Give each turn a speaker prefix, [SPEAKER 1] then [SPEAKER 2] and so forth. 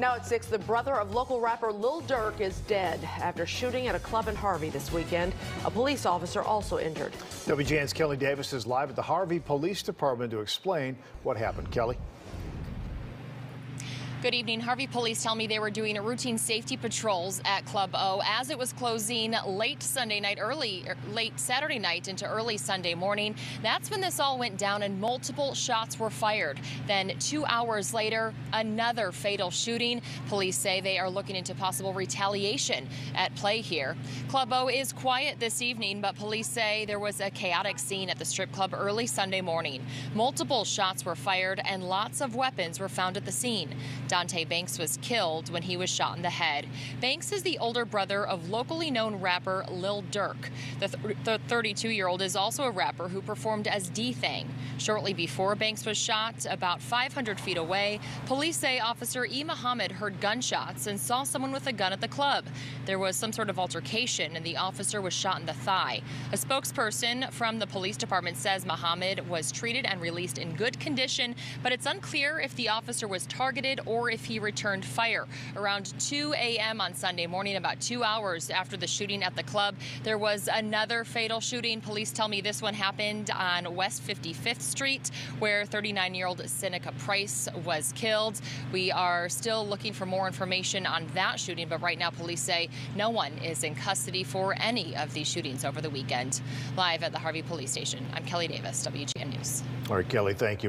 [SPEAKER 1] Now at 6, the brother of local rapper Lil Durk is dead after shooting at a club in Harvey this weekend. A police officer also injured.
[SPEAKER 2] WGN's Kelly Davis is live at the Harvey Police Department to explain what happened. Kelly?
[SPEAKER 3] Good evening. Harvey police tell me they were doing routine safety patrols at Club O as it was closing late Sunday night, early, er, late Saturday night into early Sunday morning. That's when this all went down and multiple shots were fired. Then two hours later, another fatal shooting. Police say they are looking into possible retaliation at play here. Club O is quiet this evening, but police say there was a chaotic scene at the strip club early Sunday morning. Multiple shots were fired and lots of weapons were found at the scene. Dante Banks was killed when he was shot in the head. Banks is the older brother of locally known rapper Lil Durk. The 32 year old is also a rapper who performed as D Thang. Shortly before Banks was shot, about 500 feet away, police say Officer E. Muhammad heard gunshots and saw someone with a gun at the club. There was some sort of altercation and the officer was shot in the thigh. A spokesperson from the police department says Muhammad was treated and released in good condition, but it's unclear if the officer was targeted or or if he returned fire. Around 2 a.m. on Sunday morning, about two hours after the shooting at the club, there was another fatal shooting. Police tell me this one happened on West 55th Street, where 39 year old Seneca Price was killed. We are still looking for more information on that shooting, but right now, police say no one is in custody for any of these shootings over the weekend. Live at the Harvey Police Station, I'm Kelly Davis, WGN News.
[SPEAKER 2] All right, Kelly, thank you.